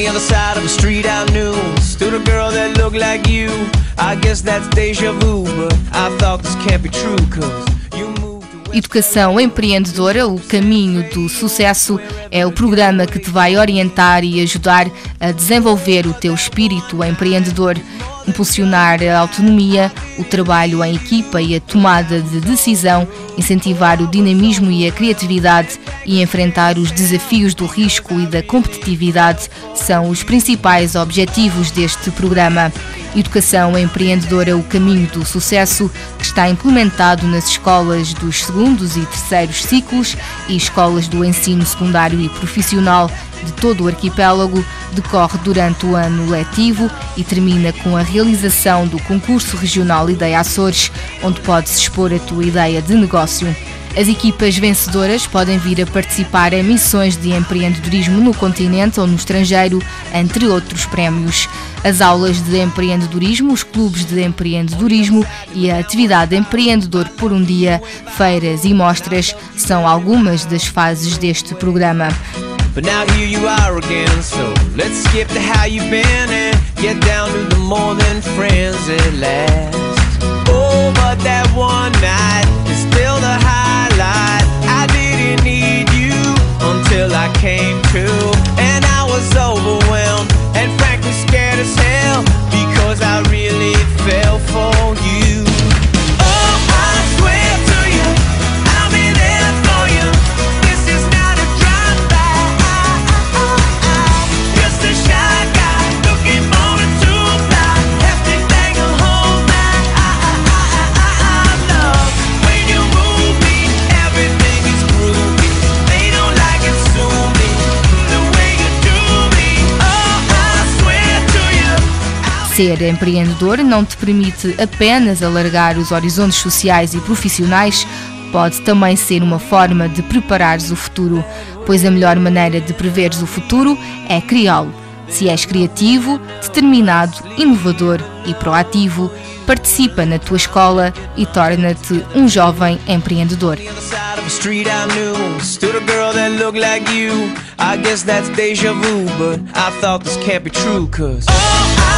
the other side of the street I knew. Stood a girl that looked like you. I guess that's deja vu But I thought this can't be true Cause Educação Empreendedora, o caminho do sucesso, é o programa que te vai orientar e ajudar a desenvolver o teu espírito empreendedor, impulsionar a autonomia, o trabalho em equipa e a tomada de decisão, incentivar o dinamismo e a criatividade e enfrentar os desafios do risco e da competitividade são os principais objetivos deste programa. Educação Empreendedora O Caminho do Sucesso, que está implementado nas escolas dos segundos e terceiros ciclos e escolas do ensino secundário e profissional de todo o arquipélago, decorre durante o ano letivo e termina com a realização do concurso regional Ideia Açores, onde podes expor a tua ideia de negócio. As equipas vencedoras podem vir a participar em missões de empreendedorismo no continente ou no estrangeiro, entre outros prémios. As aulas de empreendedorismo, os clubes de empreendedorismo e a atividade empreendedor por um dia, feiras e mostras são algumas das fases deste programa. But now here you are again So let's skip to how you've been And get down to the more than friends at last. Oh, but that Ser empreendedor não te permite apenas alargar os horizontes sociais e profissionais, pode também ser uma forma de preparares o futuro, pois a melhor maneira de preveres o futuro é criá-lo. Se és criativo, determinado, inovador e proativo, participa na tua escola e torna-te um jovem empreendedor. street I knew Stood a girl that looked like you I guess that's deja vu But I thought this can't be true Cause Oh,